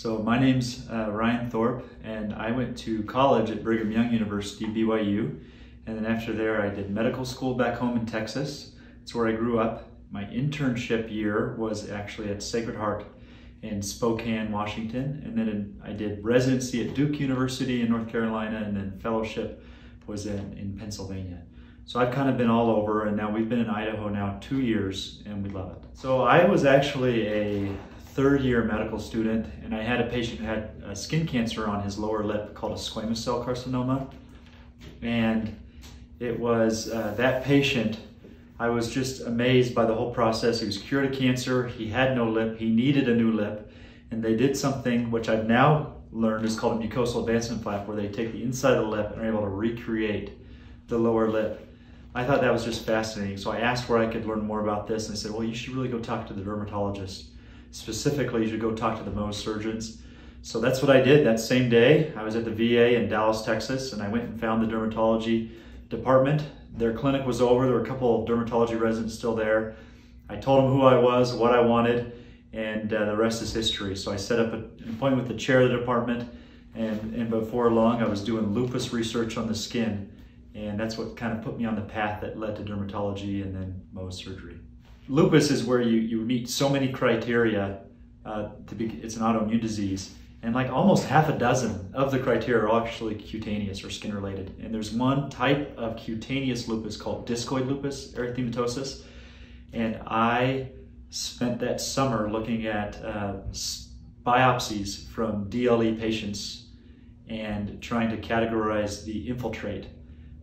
So my name's uh, Ryan Thorpe, and I went to college at Brigham Young University, BYU. And then after there, I did medical school back home in Texas. It's where I grew up. My internship year was actually at Sacred Heart in Spokane, Washington. And then I did residency at Duke University in North Carolina, and then fellowship was in, in Pennsylvania. So I've kind of been all over, and now we've been in Idaho now two years, and we love it. So I was actually a third year medical student, and I had a patient who had a skin cancer on his lower lip called a squamous cell carcinoma. And it was uh, that patient, I was just amazed by the whole process. He was cured of cancer, he had no lip, he needed a new lip, and they did something which I've now learned is called a mucosal advancement flap, where they take the inside of the lip and are able to recreate the lower lip. I thought that was just fascinating. So I asked where I could learn more about this, and they said, well, you should really go talk to the dermatologist. Specifically, you should go talk to the Mohs surgeons. So that's what I did that same day. I was at the VA in Dallas, Texas, and I went and found the dermatology department. Their clinic was over. There were a couple of dermatology residents still there. I told them who I was, what I wanted, and uh, the rest is history. So I set up an appointment with the chair of the department, and, and before long, I was doing lupus research on the skin. And that's what kind of put me on the path that led to dermatology and then Mohs surgery. Lupus is where you, you meet so many criteria uh, to be, it's an autoimmune disease. And like almost half a dozen of the criteria are actually cutaneous or skin related. And there's one type of cutaneous lupus called discoid lupus erythematosus. And I spent that summer looking at uh, biopsies from DLE patients and trying to categorize the infiltrate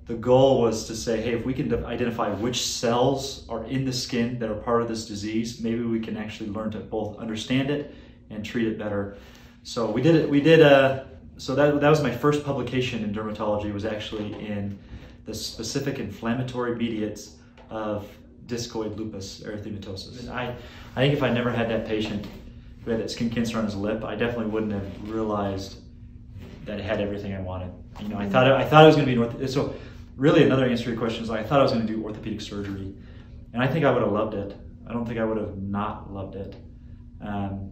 the goal was to say, hey, if we can identify which cells are in the skin that are part of this disease, maybe we can actually learn to both understand it and treat it better. So we did it. We did a. Uh, so that that was my first publication in dermatology. Was actually in the specific inflammatory mediates of discoid lupus erythematosus. And I, I think if I never had that patient who had that skin cancer on his lip, I definitely wouldn't have realized that it had everything I wanted. You know, I thought I thought it was going to be north. So really another answer to your question is I thought I was going to do orthopedic surgery, and I think I would have loved it. I don't think I would have not loved it. Um,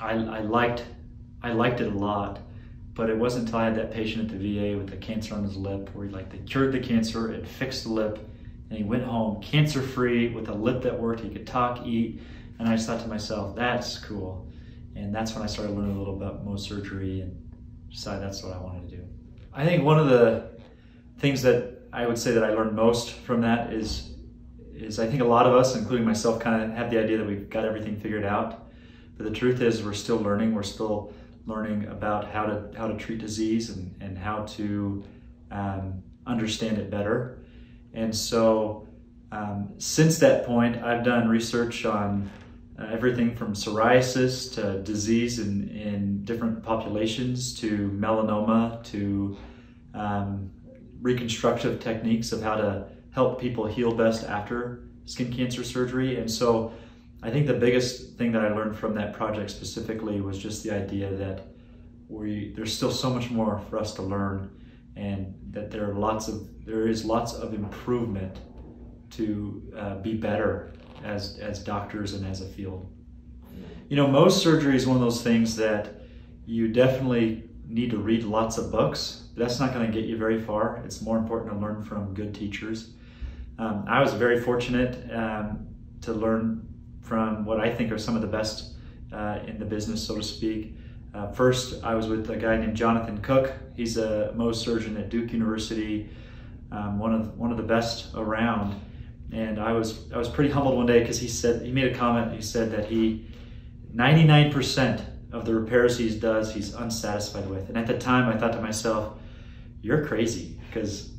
I, I liked I liked it a lot, but it wasn't until I had that patient at the VA with the cancer on his lip, where he like they cured the cancer and fixed the lip, and he went home cancer free with a lip that worked. He could talk, eat, and I just thought to myself, that's cool. And that's when I started learning a little about Mohs surgery and decided that's what I wanted to do. I think one of the things that I would say that I learned most from that is is I think a lot of us, including myself, kind of have the idea that we've got everything figured out. But the truth is, we're still learning. We're still learning about how to how to treat disease and and how to um, understand it better. And so, um, since that point, I've done research on uh, everything from psoriasis to disease in, in different populations to melanoma to um, reconstructive techniques of how to help people heal best after skin cancer surgery. And so I think the biggest thing that I learned from that project specifically was just the idea that we there's still so much more for us to learn and that there are lots of there is lots of improvement to uh, be better as as doctors and as a field. You know, Mohs surgery is one of those things that you definitely need to read lots of books that's not going to get you very far. It's more important to learn from good teachers. Um, I was very fortunate um, to learn from what I think are some of the best uh, in the business, so to speak. Uh, first, I was with a guy named Jonathan Cook. He's a Mohs surgeon at Duke University, um, one of one of the best around. And I was I was pretty humbled one day because he said he made a comment. He said that he 99% of the repairs he does he's unsatisfied with. And at the time, I thought to myself, you're crazy because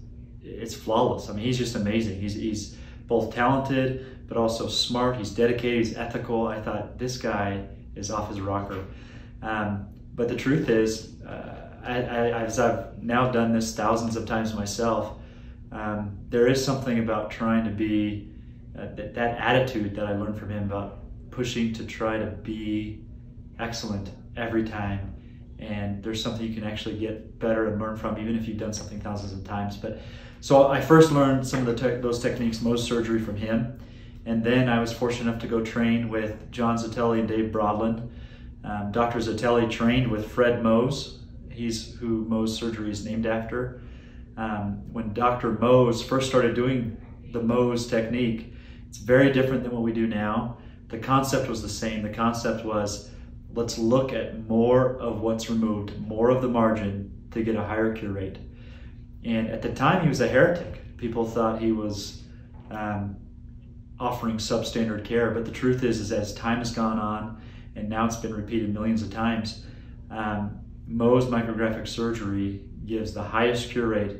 it's flawless. I mean, he's just amazing. He's, he's both talented, but also smart. He's dedicated, he's ethical. I thought this guy is off his rocker. Um, but the truth is, uh, I, I, as I've now done this thousands of times myself, um, there is something about trying to be uh, that, that attitude that I learned from him about pushing to try to be excellent every time and there's something you can actually get better and learn from even if you've done something thousands of times but so i first learned some of the te- those techniques Mohs surgery from him and then i was fortunate enough to go train with john zitelli and dave Brodland. Um, Dr. Zitelli trained with Fred Mohs. He's who Mohs surgery is named after. Um, when Dr. Mohs first started doing the Mohs technique, it's very different than what we do now. The concept was the same. The concept was let's look at more of what's removed, more of the margin to get a higher cure rate. And at the time, he was a heretic. People thought he was um, offering substandard care. But the truth is, is as time has gone on, and now it's been repeated millions of times, um, Mohs micrographic surgery gives the highest cure rate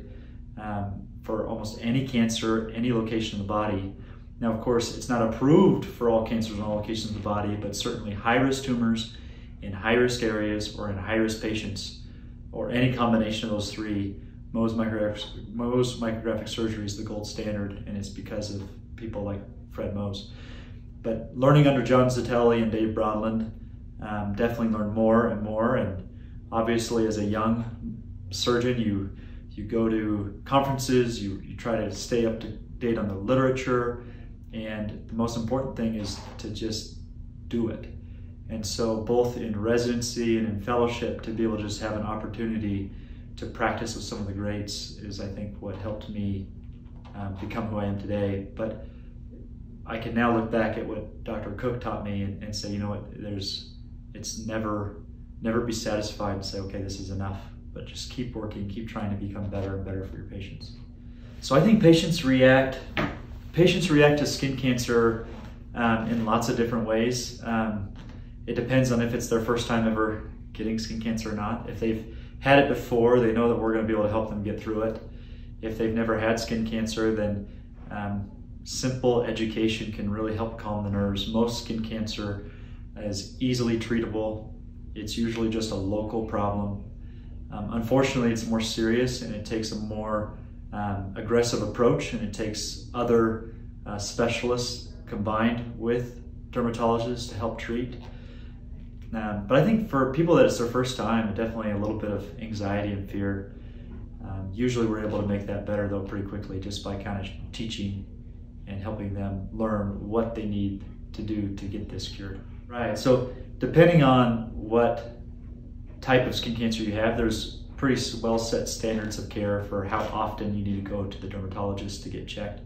um, for almost any cancer, any location of the body. Now, of course, it's not approved for all cancers in all locations of the body, but certainly high risk tumors in high risk areas or in high risk patients, or any combination of those three, Mohs micrographic, Mohs micrographic surgery is the gold standard, and it's because of people like Fred Mohs. But learning under John Zitelli and Dave Brodland, um, definitely learned more and more. And obviously, as a young surgeon, you you go to conferences, you, you try to stay up to date on the literature, and the most important thing is to just do it. And so, both in residency and in fellowship, to be able to just have an opportunity to practice with some of the greats is, I think, what helped me um, become who I am today. But I can now look back at what Dr. Cook taught me and, and say, you know what, there's, it's never, never be satisfied and say, okay, this is enough. But just keep working, keep trying to become better and better for your patients. So I think patients react, patients react to skin cancer um, in lots of different ways. Um, it depends on if it's their first time ever getting skin cancer or not. If they've had it before, they know that we're going to be able to help them get through it. If they've never had skin cancer, then um, simple education can really help calm the nerves. Most skin cancer is easily treatable. It's usually just a local problem. Um, unfortunately, it's more serious and it takes a more um, aggressive approach and it takes other uh, specialists combined with dermatologists to help treat. Um, but I think for people that it's their first time, definitely a little bit of anxiety and fear. Um, usually we're able to make that better though pretty quickly just by kind of teaching and helping them learn what they need to do to get this cured. Right, so depending on what type of skin cancer you have, there's pretty well set standards of care for how often you need to go to the dermatologist to get checked.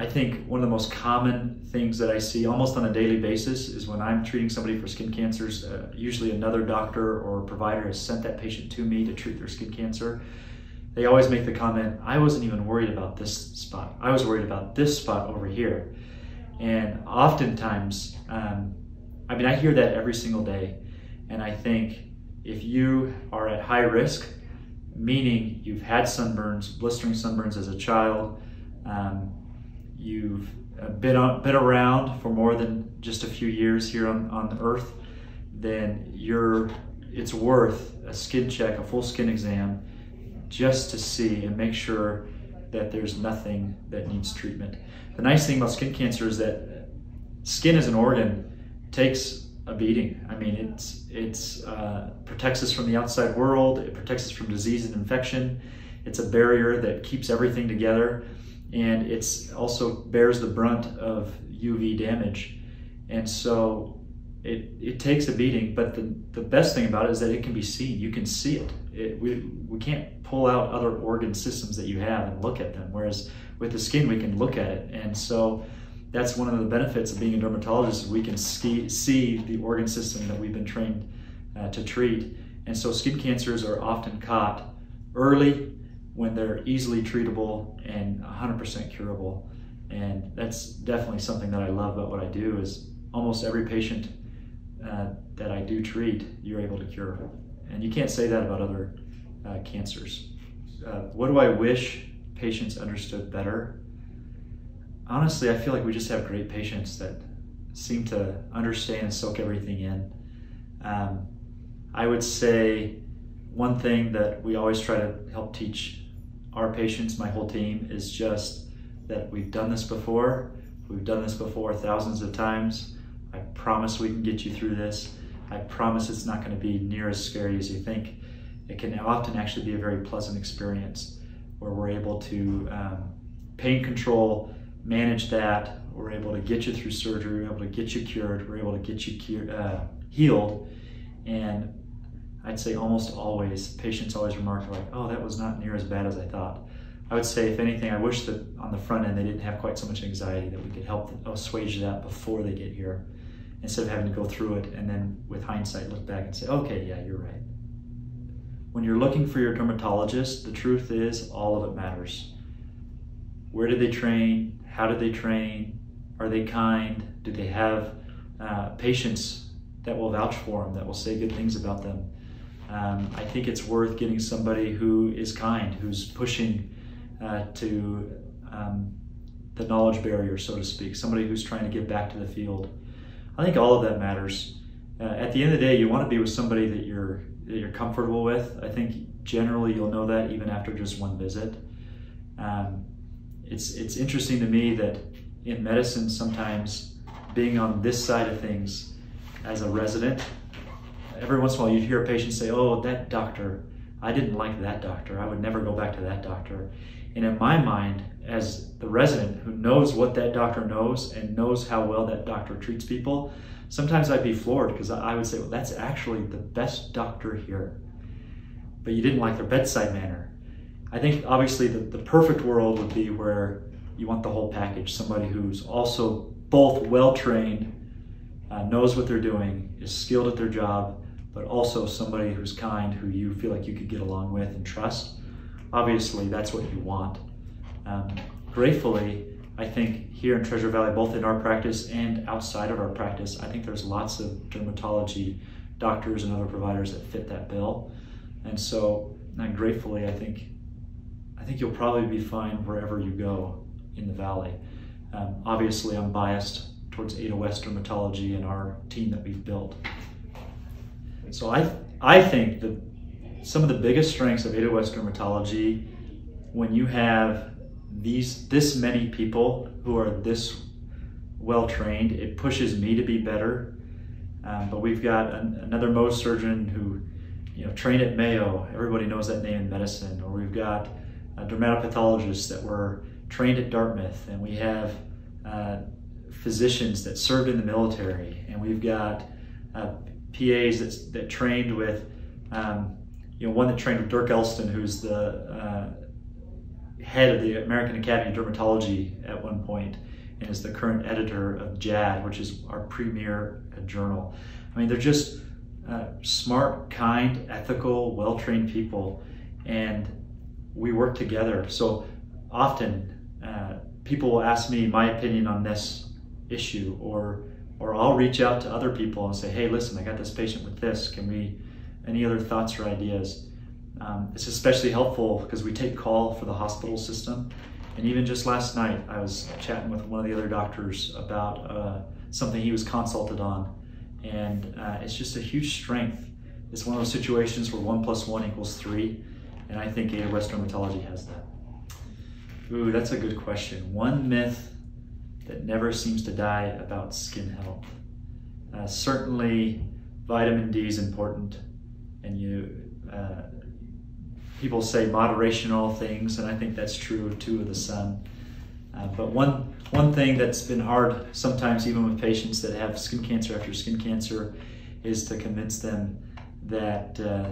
I think one of the most common things that I see almost on a daily basis is when I'm treating somebody for skin cancers, uh, usually another doctor or provider has sent that patient to me to treat their skin cancer. They always make the comment, I wasn't even worried about this spot. I was worried about this spot over here. And oftentimes, um, I mean, I hear that every single day. And I think if you are at high risk, meaning you've had sunburns, blistering sunburns as a child, um, you've uh, been, on, been around for more than just a few years here on, on the Earth, then you're, it's worth a skin check, a full skin exam, just to see and make sure that there's nothing that needs treatment. The nice thing about skin cancer is that skin as an organ takes a beating. I mean, it's it's uh, protects us from the outside world. It protects us from disease and infection. It's a barrier that keeps everything together and it's also bears the brunt of UV damage. And so it, it takes a beating, but the, the best thing about it is that it can be seen. You can see it. it. we, we can't pull out other organ systems that you have and look at them, whereas with the skin, we can look at it. And so that's one of the benefits of being a dermatologist is we can ski, see the organ system that we've been trained uh, to treat. And so skin cancers are often caught early when they're easily treatable and 100% curable. And that's definitely something that I love about what I do is almost every patient uh, that I do treat, you're able to cure. And you can't say that about other uh, cancers. Uh, what do I wish patients understood better? Honestly, I feel like we just have great patients that seem to understand and soak everything in. Um, I would say one thing that we always try to help teach our patients, my whole team, is just that we've done this before. We've done this before thousands of times. I promise we can get you through this. I promise it's not going to be near as scary as you think. It can often actually be a very pleasant experience where we're able to um, pain control, manage that. We're able to get you through surgery. We're able to get you cured. We're able to get you uh, healed. And I'd say almost always, patients always remark like, oh, that was not near as bad as I thought. I would say, if anything, I wish that on the front end they didn't have quite so much anxiety, that we could help assuage that before they get here, instead of having to go through it and then with hindsight look back and say, okay, yeah, you're right. When you're looking for your dermatologist, the truth is all of it matters. Where did they train? How did they train? Are they kind? Do they have uh, patients that will vouch for them, that will say good things about them? Um, I think it's worth getting somebody who is kind, who's pushing uh, to um, the knowledge barrier, so to speak, somebody who's trying to get back to the field. I think all of that matters. Uh, at the end of the day, you want to be with somebody that you're that you're comfortable with. I think generally you'll know that even after just one visit. Um, it's it's interesting to me that in medicine sometimes being on this side of things as a resident, every once in a while you'd hear a patient say, "Oh, that doctor, I didn't like that doctor. I would never go back to that doctor." And in my mind, as the resident who knows what that doctor knows and knows how well that doctor treats people, sometimes I'd be floored because I would say, well, that's actually the best doctor here. But you didn't like their bedside manner. I think obviously the, the perfect world would be where you want the whole package somebody who's also both well trained, uh, knows what they're doing, is skilled at their job, but also somebody who's kind, who you feel like you could get along with and trust obviously that's what you want. Um, gratefully, I think here in Treasure Valley, both in our practice and outside of our practice, I think there's lots of dermatology doctors and other providers that fit that bill. And so, and gratefully, I think, I think you'll probably be fine wherever you go in the valley. Um, obviously, I'm biased towards Ada West Dermatology and our team that we've built. So I, I think that some of the biggest strengths of West Dermatology when you have these this many people who are this well trained, it pushes me to be better. Um, but we've got an, another Mohs surgeon who, you know, trained at Mayo. Everybody knows that name in medicine. Or we've got dermatopathologists that were trained at Dartmouth, and we have uh, physicians that served in the military, and we've got uh, PAs that, that trained with um, you know, one that trained with Dirk Elston, who's the uh, head of the American Academy of Dermatology at one point, and is the current editor of JAD, which is our premier journal. I mean, they're just uh, smart, kind, ethical, well-trained people, and we work together. So often, uh, people will ask me my opinion on this issue, or or I'll reach out to other people and say, "Hey, listen, I got this patient with this. Can we?" any other thoughts or ideas. Um, it's especially helpful because we take call for the hospital system. And even just last night, I was chatting with one of the other doctors about uh, something he was consulted on. And uh, it's just a huge strength. It's one of those situations where one plus one equals three. And I think West Dermatology has that. Ooh, that's a good question. One myth that never seems to die about skin health. Uh, certainly, vitamin D is important and you uh, people say moderation all things, and I think that's true too of the sun. Uh, but one one thing that's been hard sometimes, even with patients that have skin cancer after skin cancer, is to convince them that uh,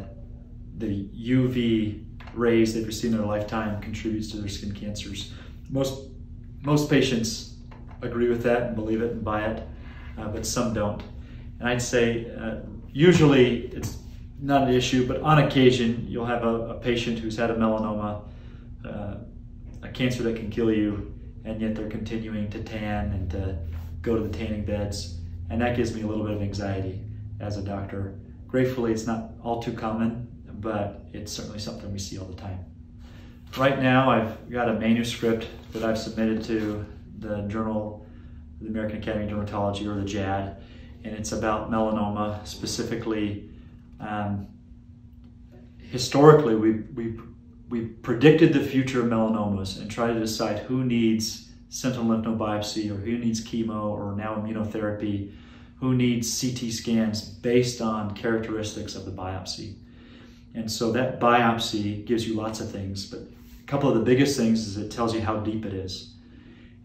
the UV rays they've received in their lifetime contributes to their skin cancers. Most most patients agree with that and believe it and buy it, uh, but some don't. And I'd say uh, usually it's not an issue, but on occasion you'll have a, a patient who's had a melanoma, uh, a cancer that can kill you, and yet they're continuing to tan and to go to the tanning beds. And that gives me a little bit of anxiety as a doctor. Gratefully, it's not all too common, but it's certainly something we see all the time. Right now, I've got a manuscript that I've submitted to the Journal the American Academy of Dermatology, or the JAD, and it's about melanoma, specifically um, historically, we, we, we predicted the future of melanomas and tried to decide who needs sentinel lymph node biopsy or who needs chemo or now immunotherapy, who needs CT scans based on characteristics of the biopsy. And so that biopsy gives you lots of things, but a couple of the biggest things is it tells you how deep it is.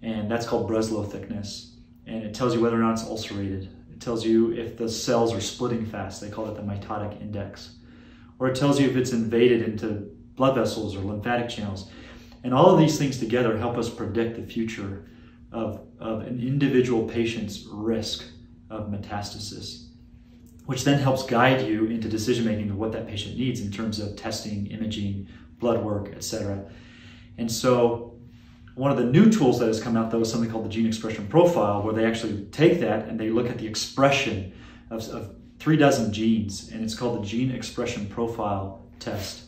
And that's called Breslow thickness. And it tells you whether or not it's ulcerated It tells you if the cells are splitting fast. They call it the mitotic index. Or it tells you if it's invaded into blood vessels or lymphatic channels. And all of these things together help us predict the future of, of an individual patient's risk of metastasis, which then helps guide you into decision making of what that patient needs in terms of testing, imaging, blood work, etc. And so one of the new tools that has come out though is something called the gene expression profile, where they actually take that and they look at the expression of, of three dozen genes, and it's called the gene expression profile test.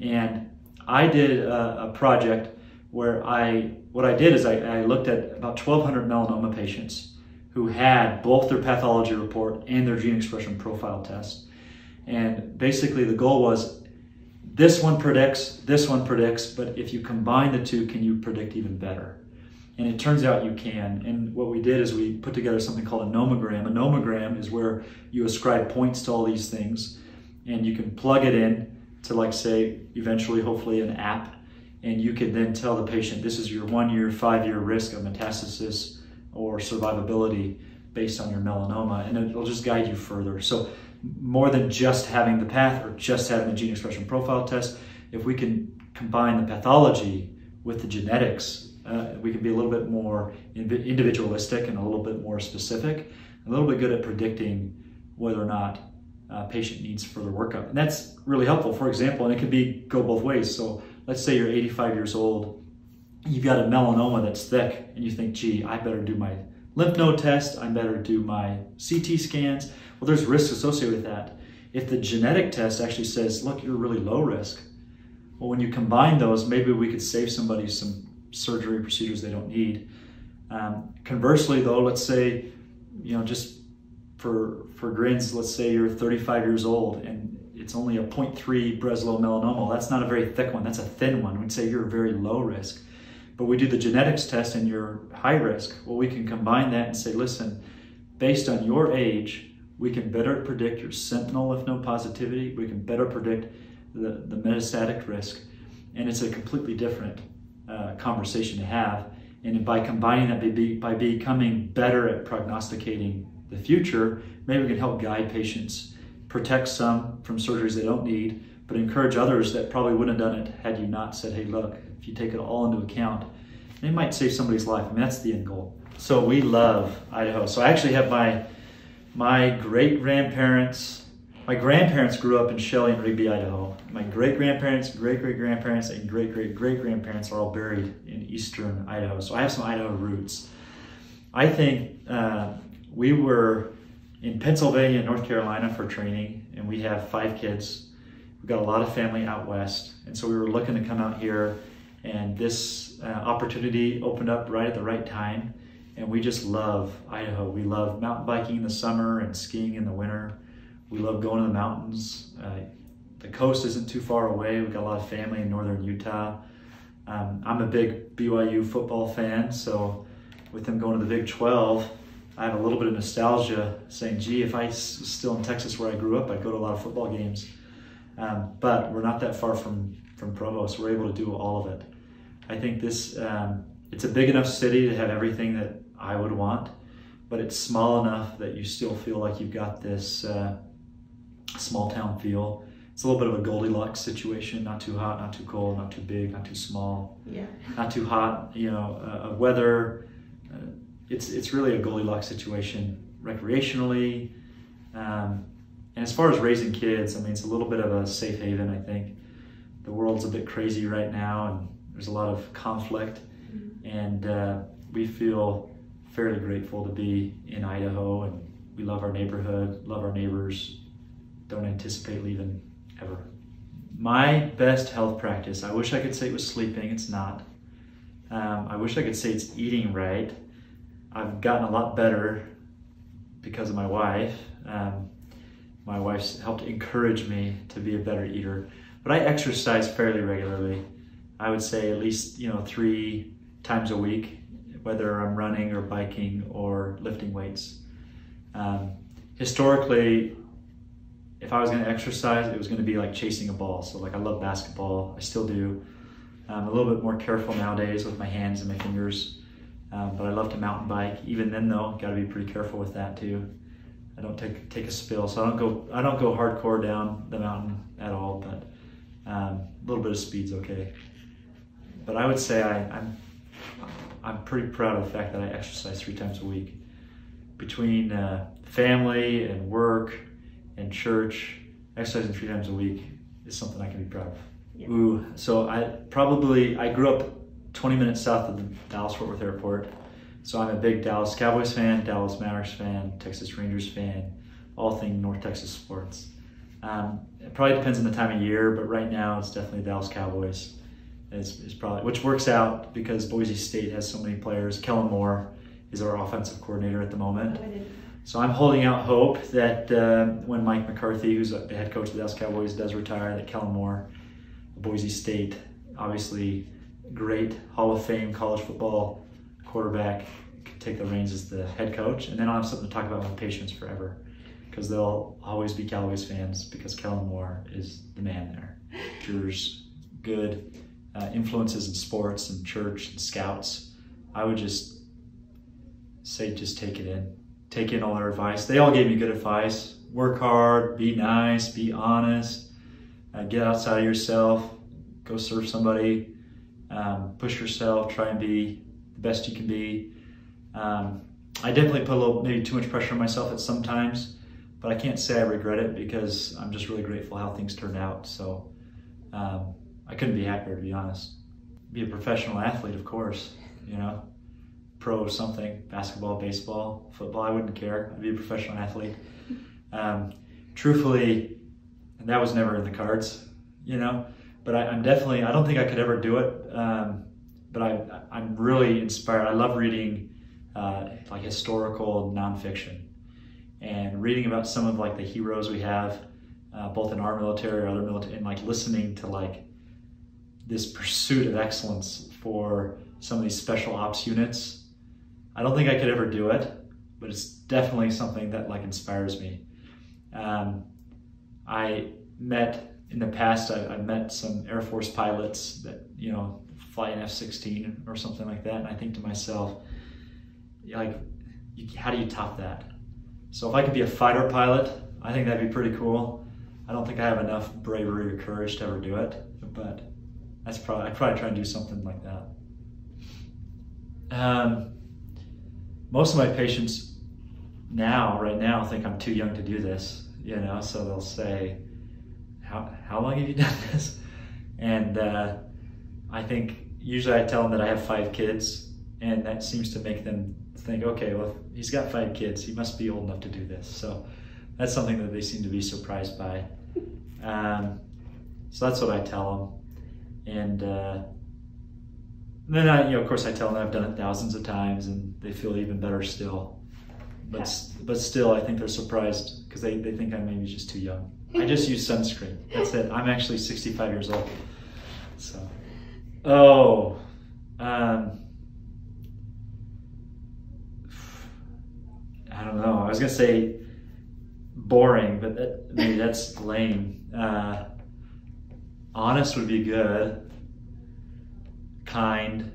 And I did a, a project where I, what I did is I, I looked at about 1,200 melanoma patients who had both their pathology report and their gene expression profile test. And basically the goal was this one predicts, this one predicts, but if you combine the two, can you predict even better? And it turns out you can. And what we did is we put together something called a nomogram. A nomogram is where you ascribe points to all these things and you can plug it in to like say eventually hopefully an app and you can then tell the patient this is your one year, five year risk of metastasis or survivability based on your melanoma and it'll just guide you further. So more than just having the path or just having the gene expression profile test, if we can combine the pathology with the genetics, uh, we can be a little bit more individualistic and a little bit more specific, a little bit good at predicting whether or not uh, patient needs further workup. And that's really helpful. For example, and it could be go both ways. So let's say you're 85 years old, you've got a melanoma that's thick, and you think, gee, I better do my lymph node test, I better do my CT scans. Well, there's risks associated with that. If the genetic test actually says, look, you're really low risk, well, when you combine those, maybe we could save somebody some surgery procedures they don't need. Um, conversely, though, let's say, you know, just for for grins, let's say you're 35 years old and it's only a 0.3 Breslow melanoma. That's not a very thick one. That's a thin one. We'd say you're very low risk. But we do the genetics test and you're high risk. Well, we can combine that and say, listen, based on your age, we can better predict your sentinel lymph node positivity. We can better predict the, the metastatic risk. And it's a completely different uh, conversation to have. And by combining that, by, by becoming better at prognosticating the future, maybe we can help guide patients, protect some from surgeries they don't need, but encourage others that probably wouldn't have done it had you not said, hey, look, if you take it all into account, it might save somebody's life. I mean, that's the end goal. So we love Idaho. So I actually have my my great grandparents. My grandparents grew up in Shelley and Rigby, Idaho. My great grandparents, great great grandparents, and great great great grandparents are all buried in eastern Idaho. So I have some Idaho roots. I think uh, we were in Pennsylvania, and North Carolina for training, and we have five kids. We've got a lot of family out west, and so we were looking to come out here, and this uh, opportunity opened up right at the right time. And we just love Idaho. We love mountain biking in the summer and skiing in the winter. We love going to the mountains. Uh, the coast isn't too far away. We've got a lot of family in northern Utah. Um, I'm a big BYU football fan, so with them going to the Big 12, I have a little bit of nostalgia saying, gee, if I was still in Texas where I grew up, I'd go to a lot of football games. Um, but we're not that far from, from Provo, so we're able to do all of it. I think this, um, it's a big enough city to have everything that I would want, but it's small enough that you still feel like you've got this uh, small town feel. It's a little bit of a Goldilocks situation, not too hot, not too cold, not too big, not too small, yeah. not too hot, you know, uh, weather, it's it's really a Goldilocks situation recreationally. Um, and as far as raising kids, I mean, it's a little bit of a safe haven. I think the world's a bit crazy right now, and there's a lot of conflict, mm-hmm. and uh, we feel fairly grateful to be in Idaho, and we love our neighborhood, love our neighbors. Don't anticipate leaving ever. My best health practice. I wish I could say it was sleeping. It's not. Um, I wish I could say it's eating right. I've gotten a lot better because of my wife. Um, my wife's helped encourage me to be a better eater. But I exercise fairly regularly. I would say at least you know three times a week, whether I'm running or biking or lifting weights. Um, historically, if I was going to exercise, it was going to be like chasing a ball. So like I love basketball, I still do. I'm a little bit more careful nowadays with my hands and my fingers. Um, but I love to mountain bike. Even then, though, got to be pretty careful with that too. I don't take take a spill, so I don't go I don't go hardcore down the mountain at all. But um, a little bit of speed's okay. But I would say I, I'm I'm pretty proud of the fact that I exercise three times a week. Between uh, family and work and church, exercising three times a week is something I can be proud of. Yeah. Ooh, so I probably I grew up 20 minutes south of the Dallas Fort Worth Airport, so I'm a big Dallas Cowboys fan, Dallas Mavericks fan, Texas Rangers fan, all thing North Texas sports. Um, it probably depends on the time of year, but right now it's definitely Dallas Cowboys. Is, is probably which works out because Boise State has so many players. Kellen Moore is our offensive coordinator at the moment. Oh, So I'm holding out hope that uh, when Mike McCarthy, who's the head coach of the Dallas Cowboys, does retire, that Kellen Moore, Boise State, obviously great Hall of Fame college football quarterback, could take the reins as the head coach, and then I'll have something to talk about with patients forever, because they'll always be Cowboys fans because Kellen Moore is the man there. There's good uh, influences in sports and church and scouts. I would just say just take it in take in all their advice. They all gave me good advice. Work hard, be nice, be honest, uh, get outside of yourself, go serve somebody, um, push yourself, try and be the best you can be. Um, I definitely put a little, maybe too much pressure on myself at some times, but I can't say I regret it because I'm just really grateful how things turned out. So um, I couldn't be happier, to be honest. Be a professional athlete, of course, you know? Pro something basketball baseball football i wouldn't care. I'd be a professional athlete. Um, truthfully that was never in the cards you know? But I, i'm definitely i don't think i could ever do it um, but I, i'm really inspired. I love reading uh, like historical nonfiction and reading about some of like the heroes we have uh, both in our military or other military and like listening to like this pursuit of excellence for some of these special ops units I don't think I could ever do it, but it's definitely something that like inspires me. Um, I met in the past. I, I met some Air Force pilots that you know fly an F-16 or something like that, and I think to myself, like, you, how do you top that? So if I could be a fighter pilot, I think that'd be pretty cool. I don't think I have enough bravery or courage to ever do it, but that's probably I'd probably try and do something like that. Um, most of my patients now, right now, think I'm too young to do this, you know, so they'll say, how, how long have you done this? And uh, I think usually I tell them that I have five kids, and that seems to make them think, okay, well, he's got five kids, he must be old enough to do this. So that's something that they seem to be surprised by. Um, so that's what I tell them. And, uh, then I, you know, of course, I tell them I've done it thousands of times, and they feel even better still. But s- but still, I think they're surprised because they, they think I'm maybe just too young. I just use sunscreen. That's it. I'm actually 65 years old. So, oh, um, I don't know. I was gonna say boring, but that, maybe that's lame. Uh, honest would be good kind,